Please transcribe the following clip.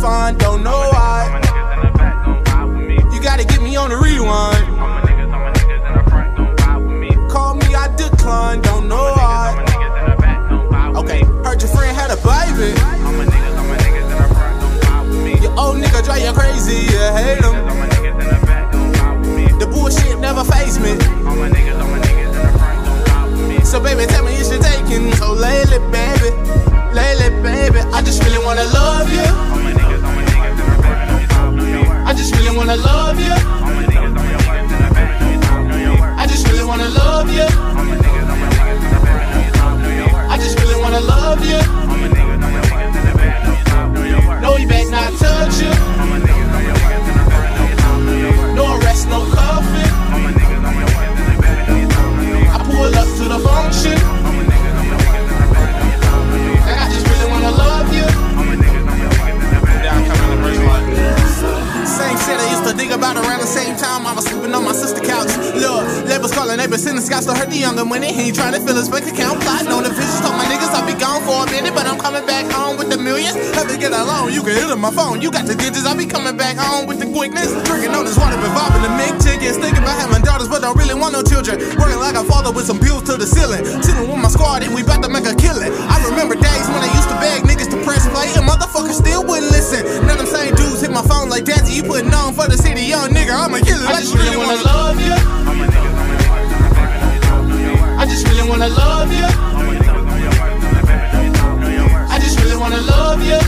fine, don't know why. niggas in the back gon' ride with me. You gotta get me on the rewind. All my niggas, all my niggas in the front gon' ride with me. Call me, I decline, don't know why. niggas in the back gon' ride with Okay, heard your friend had a baby. All my niggas, all my niggas in the front gon' ride with me. Your old nigga drive you crazy, you hate calling neighbors sending scouts to hurt the younger when he ain't trying to fill his bank account. Plotting on the visions, told my niggas I'll be gone for a minute, but I'm coming back home with the millions. Have to get alone, you can hit on my phone. You got the digits, I'll be coming back home with the quickness. Drinking on this water, revolving the make tickets. Thinking about having daughters, but don't really want no children. Working like a father with some bills to the ceiling. Sitting with my squad and we about to make a killing. I remember days when I used to beg niggas to press play and motherfuckers still wouldn't listen. Now them same dudes hit my phone like, Daddy, you putting on for the city, young nigga, I'm a killer. I just really wanna love you. love you.